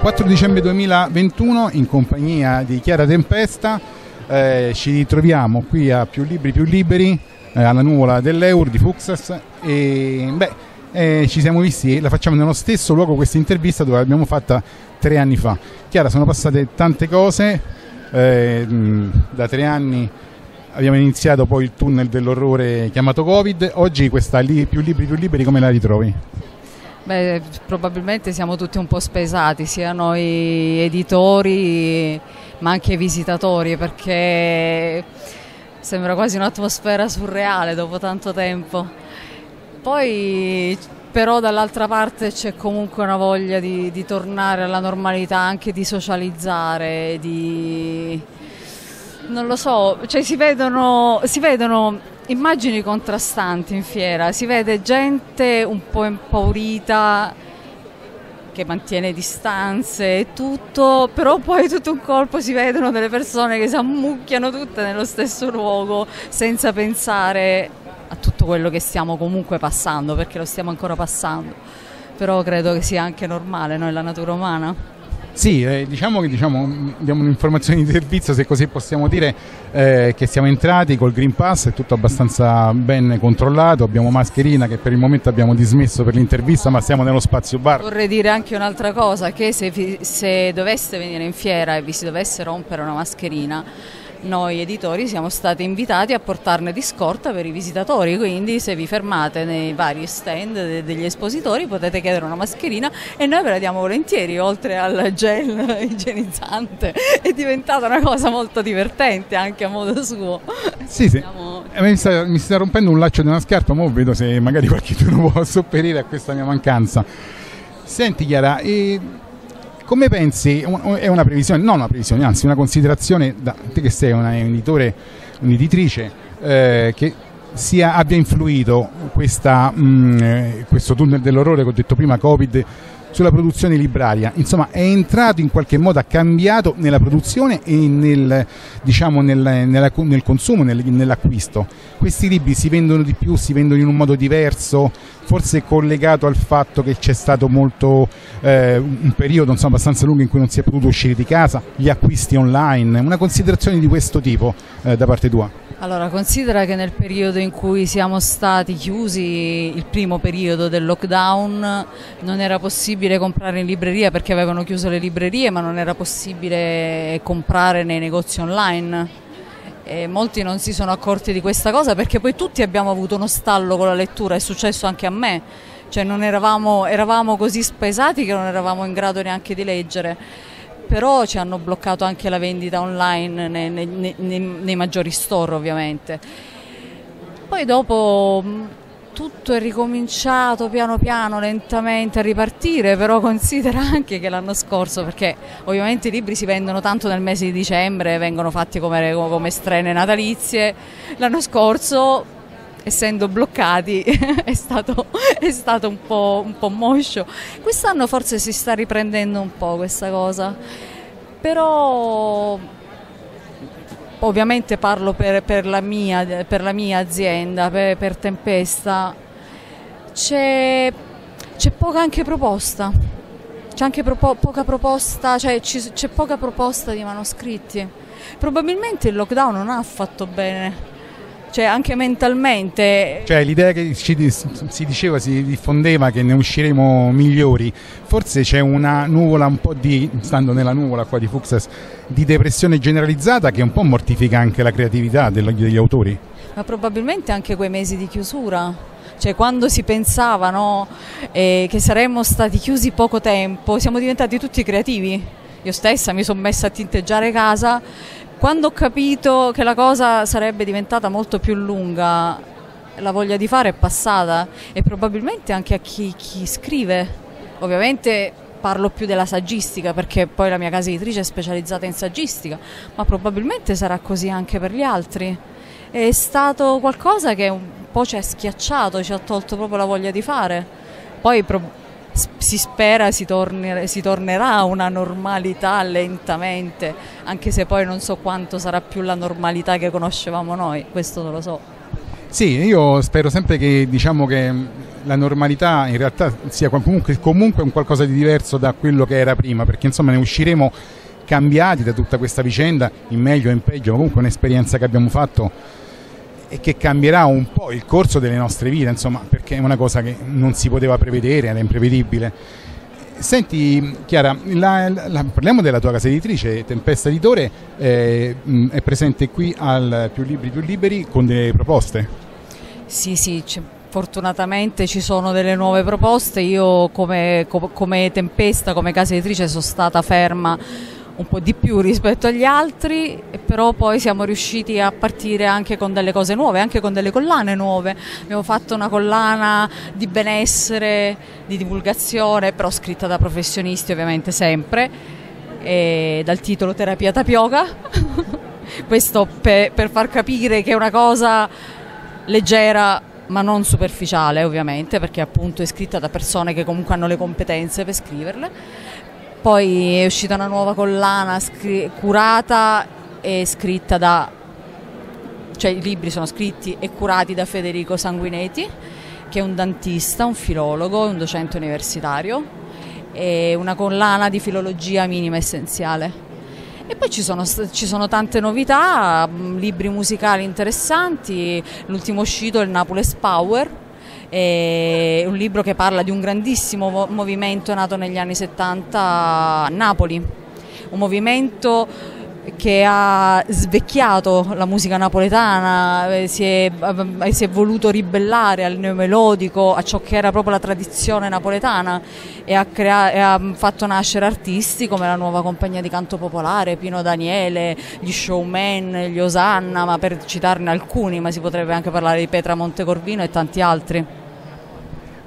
4 dicembre 2021 in compagnia di Chiara Tempesta eh, ci ritroviamo qui a Più Libri Più Liberi eh, alla nuvola dell'Eur di Fuxas e beh, eh, ci siamo visti, la facciamo nello stesso luogo questa intervista dove l'abbiamo fatta tre anni fa. Chiara, sono passate tante cose, eh, da tre anni abbiamo iniziato poi il tunnel dell'orrore chiamato Covid, oggi questa lì, Più Libri Più Liberi come la ritrovi? Beh, probabilmente siamo tutti un po' spesati, sia noi editori ma anche visitatori, perché sembra quasi un'atmosfera surreale dopo tanto tempo. Poi però dall'altra parte c'è comunque una voglia di, di, tornare alla normalità, anche di socializzare, di... non lo so, cioè si vedono, si vedono immagini contrastanti in fiera, si vede gente un po' impaurita che mantiene distanze e tutto, però poi tutto un colpo si vedono delle persone che si ammucchiano tutte nello stesso luogo senza pensare a tutto quello che stiamo comunque passando, perché lo stiamo ancora passando. Però credo che sia anche normale, noi la natura umana. Sì, eh, diciamo che diciamo, diamo un'informazione di servizio, se così possiamo dire, eh, che siamo entrati col Green Pass, è tutto abbastanza ben controllato, abbiamo mascherina che per il momento abbiamo dismesso per l'intervista, ma siamo nello spazio bar. Vorrei dire anche un'altra cosa, che se, se doveste venire in fiera e vi si dovesse rompere una mascherina, noi editori siamo stati invitati a portarne di scorta per i visitatori, quindi se vi fermate nei vari stand degli espositori potete chiedere una mascherina e noi ve la diamo volentieri, oltre al gel igienizzante. È diventata una cosa molto divertente anche a modo suo. Sì, sì. Siamo... Eh, mi, sta, mi sta rompendo un laccio di una scarpa, ma vedo se magari qualcuno può sopperire a questa mia mancanza. Senti Chiara, e come pensi, è una previsione, non una previsione, anzi una considerazione, da te che sei una editore, un'editrice, eh, che sia, abbia influito questa, mh, mm, questo tunnel dell'orrore che ho detto prima, Covid, sulla produzione libraria, insomma è entrato in qualche modo, ha cambiato nella produzione e nel, diciamo, nel, nella, nel consumo, nel, nell'acquisto. Questi libri si vendono di più, si vendono in un modo diverso, forse collegato al fatto che c'è stato molto, eh, un periodo insomma, abbastanza lungo in cui non si è potuto uscire di casa, gli acquisti online, una considerazione di questo tipo eh, da parte tua? Allora, considera che nel periodo in cui siamo stati chiusi, il primo periodo del lockdown, non era possibile comprare in libreria perché avevano chiuso le librerie, ma non era possibile comprare nei negozi online. E molti non si sono accorti di questa cosa perché poi tutti abbiamo avuto uno stallo con la lettura, è successo anche a me, cioè eravamo, eravamo così spesati che non eravamo in grado neanche di leggere però ci hanno bloccato anche la vendita online nei, nei, nei, nei maggiori store ovviamente. Poi dopo tutto è ricominciato piano piano, lentamente a ripartire, però considera anche che l'anno scorso, perché ovviamente i libri si vendono tanto nel mese di dicembre, vengono fatti come, come strene natalizie, l'anno scorso essendo bloccati è stato, è stato un, po', un po' moscio. Quest'anno forse si sta riprendendo un po' questa cosa, però ovviamente parlo per, per, la, mia, per la, mia, azienda, per, per Tempesta, c'è, c'è, poca anche proposta, c'è anche propo, poca proposta, cioè c'è poca proposta di manoscritti. Probabilmente il lockdown non ha fatto bene cioè anche mentalmente. Cioè l'idea che ci, si diceva, si diffondeva che ne usciremo migliori, forse c'è una nuvola un po' di, stando nella nuvola qua di Fuxas, di depressione generalizzata che un po' mortifica anche la creatività degli autori. Ma probabilmente anche quei mesi di chiusura. Cioè quando si pensava no, eh, che saremmo stati chiusi poco tempo, siamo diventati tutti creativi. Io stessa mi sono messa a tinteggiare casa quando ho capito che la cosa sarebbe diventata molto più lunga, la voglia di fare è passata e probabilmente anche a chi, chi scrive. Ovviamente parlo più della saggistica perché poi la mia casa editrice è specializzata in saggistica, ma probabilmente sarà così anche per gli altri. È stato qualcosa che un po' ci ha schiacciato, ci ha tolto proprio la voglia di fare. Poi si spera si, torner, si tornerà a una normalità lentamente, anche se poi non so quanto sarà più la normalità che conoscevamo noi, questo non lo so. Sì, io spero sempre che, diciamo che la normalità in realtà sia comunque, comunque un qualcosa di diverso da quello che era prima, perché insomma ne usciremo cambiati da tutta questa vicenda, in meglio o in peggio, ma comunque un'esperienza che abbiamo fatto e che cambierà un po' il corso delle nostre vite, insomma, perché è una cosa che non si poteva prevedere, era imprevedibile. Senti Chiara, la, la, parliamo della tua casa editrice, Tempesta Editore, eh, è presente qui al Più Libri Più Liberi con delle proposte? Sì, sì, fortunatamente ci sono delle nuove proposte, io come, come Tempesta, come casa editrice sono stata ferma un po' di più rispetto agli altri, però poi siamo riusciti a partire anche con delle cose nuove, anche con delle collane nuove. Abbiamo fatto una collana di benessere, di divulgazione, però scritta da professionisti ovviamente sempre, dal titolo Terapia Tapioca. Questo per, per far capire che è una cosa leggera ma non superficiale ovviamente perché appunto è scritta da persone che comunque hanno le competenze per scriverle poi è uscita una nuova collana curata e scritta da, cioè i libri sono scritti e curati da Federico Sanguinetti, che è un dantista, un filologo, un docente universitario, e una collana di filologia minima essenziale. E poi ci sono, ci sono, tante novità, libri musicali interessanti, l'ultimo uscito è il Napoles Power, è un libro che parla di un grandissimo movimento nato negli anni 70 a Napoli, un movimento che ha svecchiato la musica napoletana, eh, si è, eh, si è, voluto ribellare al neomelodico, a ciò che era proprio la tradizione napoletana e ha, crea- e ha, fatto nascere artisti come la nuova compagnia di canto popolare, Pino Daniele, gli showman, gli Osanna, ma per citarne alcuni, ma si potrebbe anche parlare di Petra Montecorvino e tanti altri.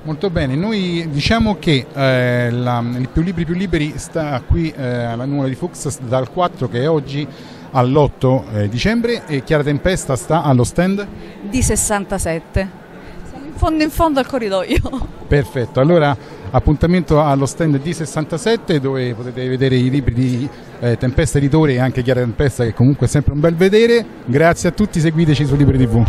Molto bene, noi diciamo che eh, la, il Più Libri Più Liberi sta qui eh, alla Nuvola di Fuchs dal 4 che è oggi all'8 eh, dicembre e Chiara Tempesta sta allo stand? Di 67, siamo in fondo in fondo al corridoio. Perfetto, allora appuntamento allo stand di 67 dove potete vedere i libri di eh, Tempesta Editore e anche Chiara Tempesta che comunque è sempre un bel vedere. Grazie a tutti, seguiteci su Libri TV.